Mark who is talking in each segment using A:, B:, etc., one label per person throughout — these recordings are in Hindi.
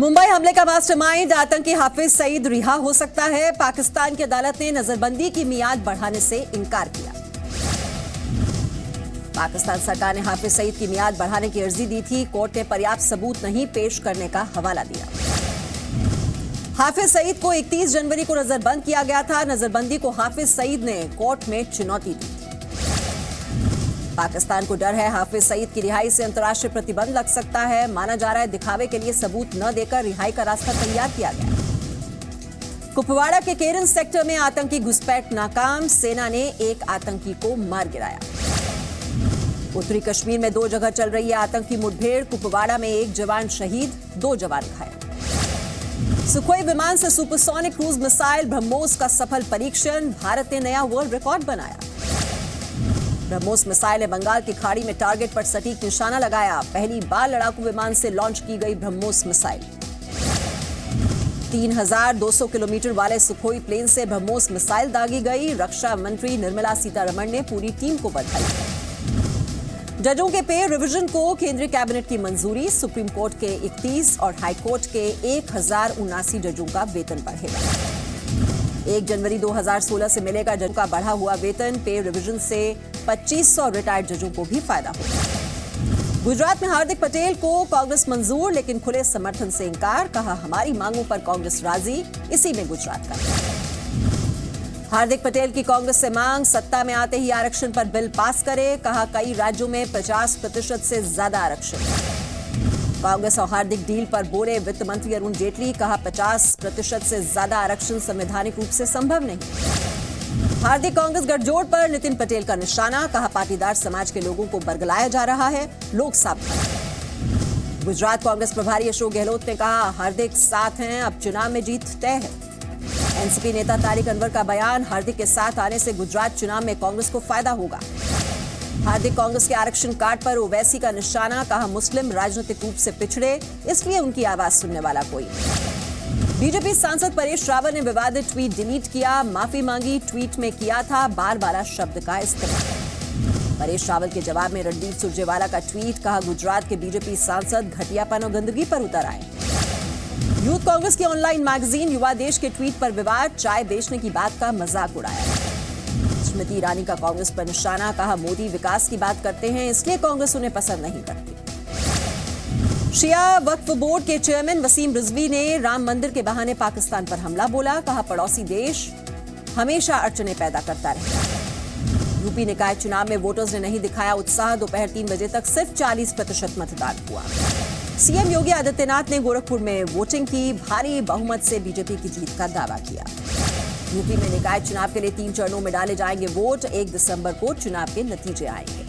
A: मुंबई हमले का मास्टरमाइंड, आतंकी हाफिज सईद रिहा, हो सकता है। पाकिस्तान की अदालत ने नजरबंदी की मियाद बढ़ाने से इनकार किया। पाकिस्तान सरकार ने हाफिज सईद की मियाद बढ़ाने की अर्जी दी थी। कोर्ट ने पर्याप्त सबूत नहीं पेश करने का हवाला दिया। हाफिज सईद को 31 जनवरी को नजरबंद किया गया था। नजरबंदी को हाफिज सईद ने कोर्ट में चुनौती दी। पाकिस्तान को डर है। हाफिज सईद की रिहाई से अंतर्राष्ट्रीय प्रतिबंध लग सकता है। माना जा रहा है दिखावे के लिए सबूत न देकर रिहाई का रास्ता तैयार किया गया। कुपवाड़ा के केरन सेक्टर में आतंकी घुसपैठ नाकाम। सेना ने एक आतंकी को मार गिराया। उत्तरी कश्मीर में दो जगह चल रही है आतंकी मुठभेड़। कुपवाड़ा में एक जवान शहीद, दो जवान घायल। सुखोई विमान से सुपरसोनिक क्रूज मिसाइल ब्रह्मोस का सफल परीक्षण। भारत ने नया वर्ल्ड रिकॉर्ड बनाया। ब्रह्मोस मिसाइल ने बंगाल की खाड़ी में टारगेट पर सटीक निशाना लगाया। पहली बार लड़ाकू विमान से लॉन्च की गई ब्रह्मोस मिसाइल। 3,200 किलोमीटर वाले सुखोई प्लेन से ब्रह्मोस मिसाइल दागी गई। रक्षा मंत्री निर्मला सीतारमण ने पूरी टीम को बधाई। जजों के पे रिवीजन को केंद्रीय कैबिनेट की मंजूरी सुप्रीम कोर्ट के 31 और हाई कोर्ट के एक जजों का वेतन बढ़ेगा एक जनवरी 2016 से मिलेगा जजों का बढ़ा हुआ वेतन। पे रिविजन से 2500 रिटायर्ड जजों को भी फ़ायदा। होगा गुजरात में हार्दिक पटेल को कांग्रेस मंजूर, लेकिन खुले समर्थन से इंकार, कहा हमारी मांगों पर कांग्रेस राज़ी, इसी में गुजरात का। हार्दिक पटेल की कांग्रेस से मांग, सत्ता में आते ही आरक्षण पर बिल पास करे, कहा कई राज्यों में 50 प्रतिशत से ज़्यादा आरक्षण। कांग्रेस और हार्दिक डील पर बोले वित्त मंत्री अरुण जेटली, कहा 50 प्रतिशत से ज़्यादा आरक्षण संवैधानिक रूप से संभव नहीं। हार्दिक कांग्रेस गठजोड़ पर नितिन पटेल का निशाना, कहा पाटीदार समाज के लोगों को बरगलाया जा रहा है, लोग सावधान गुजरात कांग्रेस प्रभारी अशोक गहलोत ने कहा, हार्दिक साथ हैं, अब चुनाव में जीत तय है। एनसीपी नेता तारिक अनवर का बयान, हार्दिक के साथ आने से गुजरात चुनाव में कांग्रेस को फ़ायदा होगा। हार्दिक कांग्रेस के आरक्षण कार्ड पर ओवैसी का निशाना, कहा मुस्लिम राजनीतिक रूप से पिछड़े, इसलिए उनकी आवाज़ सुनने वाला कोई। बीजेपी सांसद परेश रावल ने विवादित ट्वीट डिलीट किया, माफ़ी मांगी, ट्वीट में किया था बार बारा शब्द का इस्तेमाल। परेश रावल के जवाब में रणदीप सुरजेवाला का ट्वीट, कहा गुजरात के बीजेपी सांसद घटियापन और गंदगी पर उतर आए। यूथ कांग्रेस की ऑनलाइन मैगजीन, युवा देश के ट्वीट पर विवाद, चाय बेचने की बात का मज़ाक उड़ाया। स्मृति ईरानी का कांग्रेस पर निशाना, कहा मोदी विकास की बात करते हैं, इसलिए कांग्रेस उन्हें पसंद नहीं करती। शिया वक्फ बोर्ड के चेयरमैन वसीम रिजवी ने राम मंदिर के बहाने पाकिस्तान पर हमला बोला, कहा पड़ोसी देश हमेशा अड़चने पैदा करता रहे। यूपी निकाय चुनाव में वोटर्स ने नहीं दिखाया उत्साह, दोपहर तीन बजे तक सिर्फ़ 40 प्रतिशत मतदान हुआ। सीएम योगी आदित्यनाथ ने गोरखपुर में वोटिंग की, भारी बहुमत से बीजेपी की जीत का दावा किया। यूपी में निकाय चुनाव के लिए तीन चरणों में डाले जाएँगे वोट। एक दिसंबर को चुनाव के नतीजे आएँगे।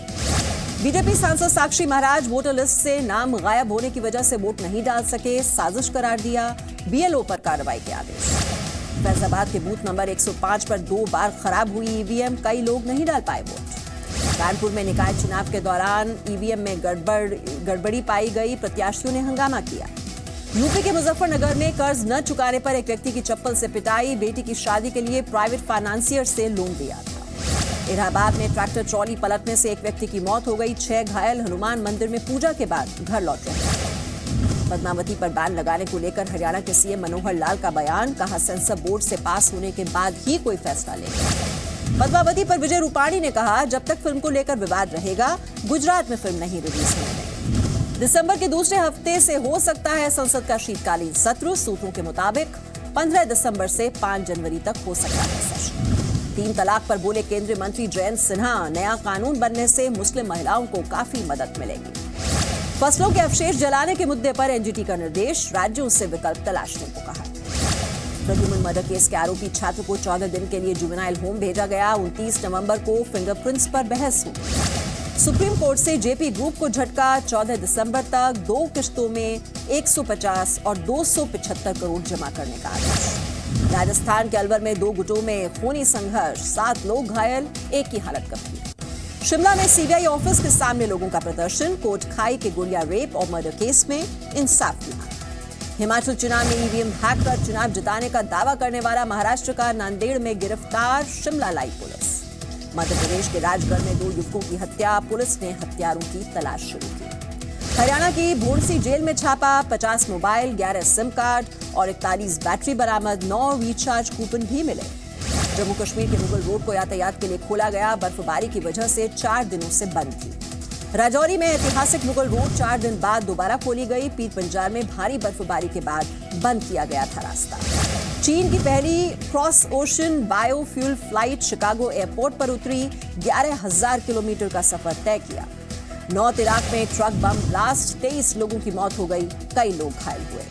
A: बीजेपी सांसद साक्षी महाराज वोटर लिस्ट से नाम गायब होने की वजह से वोट नहीं डाल सके, साजिश करार दिया, बीएलओ पर कार्रवाई के आदेश। फैजाबाद के बूथ नंबर 105 पर दो बार खराब हुई ईवीएम, कई लोग नहीं डाल पाए वोट। कानपुर में निकाय चुनाव के दौरान ईवीएम में गड़बड़, गड़बड़ी पाई गई, प्रत्याशियों ने हंगामा किया। यूपी के मुजफ्फरनगर में कर्ज न चुकाने पर एक व्यक्ति की चप्पल से पिटाई, बेटी की शादी के लिए प्राइवेट फाइनेंसियर से लोन दिया था। इलाहाबाद में ट्रैक्टर ट्रॉली पलटने से एक व्यक्ति की मौत हो गई, छह घायल, हनुमान मंदिर में पूजा के बाद घर लौट रहे पद्मावती पर बैन लगाने को लेकर हरियाणा के सीएम मनोहर लाल का बयान, कहा सेंसर बोर्ड से पास होने के बाद ही कोई फैसला लेगा। पद्मावती पर विजय रूपाणी ने कहा, जब तक फ़िल्म को लेकर विवाद रहेगा, गुजरात में फ़िल्म नहीं रिलीज़ होने दिसंबर के दूसरे हफ़्ते से हो सकता है संसद का शीतकालीन सत्र। सूत्रों के मुताबिक 15 दिसंबर से 5 जनवरी तक हो सकता है सेशन तीन तलाक पर बोले केंद्रीय मंत्री जयंत सिन्हा, नया कानून बनने से मुस्लिम महिलाओं को काफ़ी मदद मिलेगी। फ़सलों के अवशेष जलाने के मुद्दे पर एनजीटी का निर्देश, राज्यों से विकल्प तलाशने को कहा। प्रद्युमन मर्डर केस के आरोपी छात्र को 14 दिन के लिए जुवेनाइल होम भेजा गया। 29 नवंबर को फिंगरप्रिंट्स पर बहस हुई। सुप्रीम कोर्ट से जेपी ग्रुप को झटका 14 दिसंबर तक दो किश्तों में 150 और 275 करोड़ जमा करने का आदेश। राजस्थान के अलवर में दो गुटों में खूनी संघर्ष, सात लोग घायल, एक की हालत गंभीर। शिमला में सीबीआई ऑफ़िस के सामने लोगों का प्रदर्शन कोट खाई के गुड़िया रेप और मर्डर केस में इंसाफ की मांग। हिमाचल चुनाव में ईवीएम हैक कर चुनाव जिताने का दावा करने वाला महाराष्ट्र का नांदेड़ में गिरफ़्तार शिमला लाई पुलिस। मध्य प्रदेश के राजगढ़ में दो युवकों की हत्या, पुलिस ने हत्यारों की तलाश शुरू की। हरियाणा की भोरसी जेल में छापा 50 मोबाइल 11 सिम कार्ड और इकतालीस बैटरी बरामद, नौ रिचार्ज कूपन भी मिले। जम्मू कश्मीर के मुगल रोड को यातायात के लिए खोला गया, बर्फबारी की वजह से चार दिनों से बंद थी। राजौरी में ऐतिहासिक मुगल रोड चार दिन बाद दोबारा खोली गई, पीर पंजाब में भारी बर्फबारी के बाद बंद किया गया था रास्ता। चीन की पहली cross ocean biofuel flight Chicago airport पर उतरी, ग्यारह हज़ार किलोमीटर का सफ़र तय किया। नॉर्थ इराक में ट्रक बम ब्लास्ट, तेईस लोगों की मौत हो गई, कई लोग घायल हुए।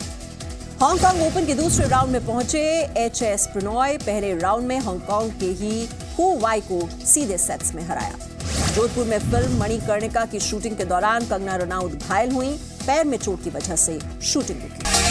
A: हांगकांग ओपन के दूसरे राउंड में पहुँचे एच एस प्रणॉय, पहले राउंड में हांगकांग के ही हु वाई को सीधे सेट्स में हराया। जोधपुर में फ़िल्म मणिकर्णिका की शूटिंग के दौरान कंगना रनौत घायल हुई, पैर में चोट की वजह से शूटिंग रुकी।